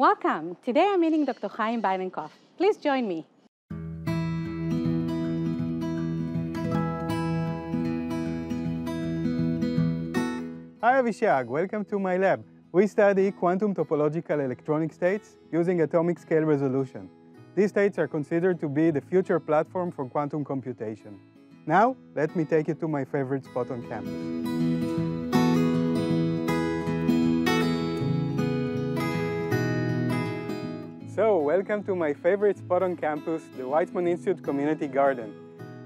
Welcome. Today I'm meeting Dr. Haim Beidenkopf. Please join me. Hi Avishag, welcome to my lab. We study quantum topological electronic states using atomic scale resolution. These states are considered to be the future platform for quantum computation. Now, let me take you to my favorite spot on campus. Welcome to my favorite spot on campus, the Weizmann Institute Community Garden.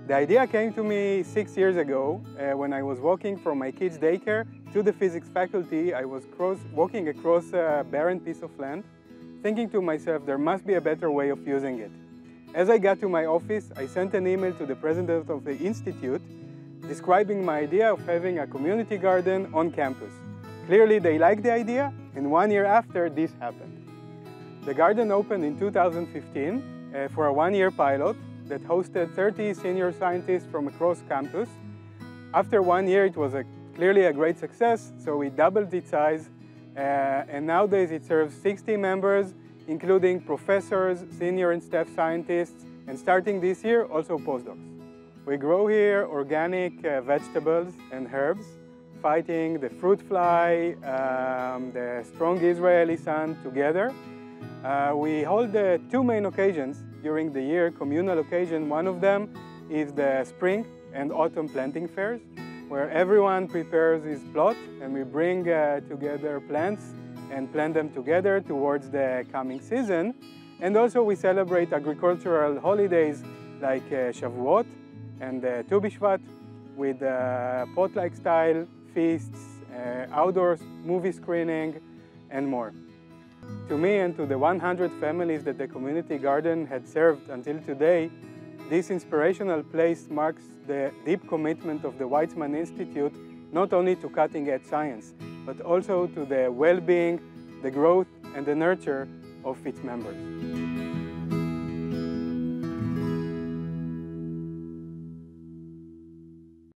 The idea came to me six years ago uh, when I was walking from my kids' daycare to the physics faculty. I was cross, walking across a barren piece of land, thinking to myself, there must be a better way of using it. As I got to my office, I sent an email to the president of the institute describing my idea of having a community garden on campus. Clearly, they liked the idea, and one year after, this happened. The garden opened in 2015 uh, for a one-year pilot that hosted 30 senior scientists from across campus. After one year, it was a, clearly a great success, so we doubled its size, uh, and nowadays it serves 60 members, including professors, senior and staff scientists, and starting this year, also postdocs. We grow here organic uh, vegetables and herbs, fighting the fruit fly, um, the strong Israeli sun together. Uh, we hold uh, two main occasions during the year, communal occasion. One of them is the spring and autumn planting fairs, where everyone prepares his plot and we bring uh, together plants and plant them together towards the coming season. And also we celebrate agricultural holidays like uh, Shavuot and uh, Tu B'Shvat with uh, pot-like style feasts, uh, outdoors movie screening, and more. To me and to the 100 families that the community garden had served until today, this inspirational place marks the deep commitment of the Weizmann Institute not only to cutting-edge science, but also to the well-being, the growth, and the nurture of its members.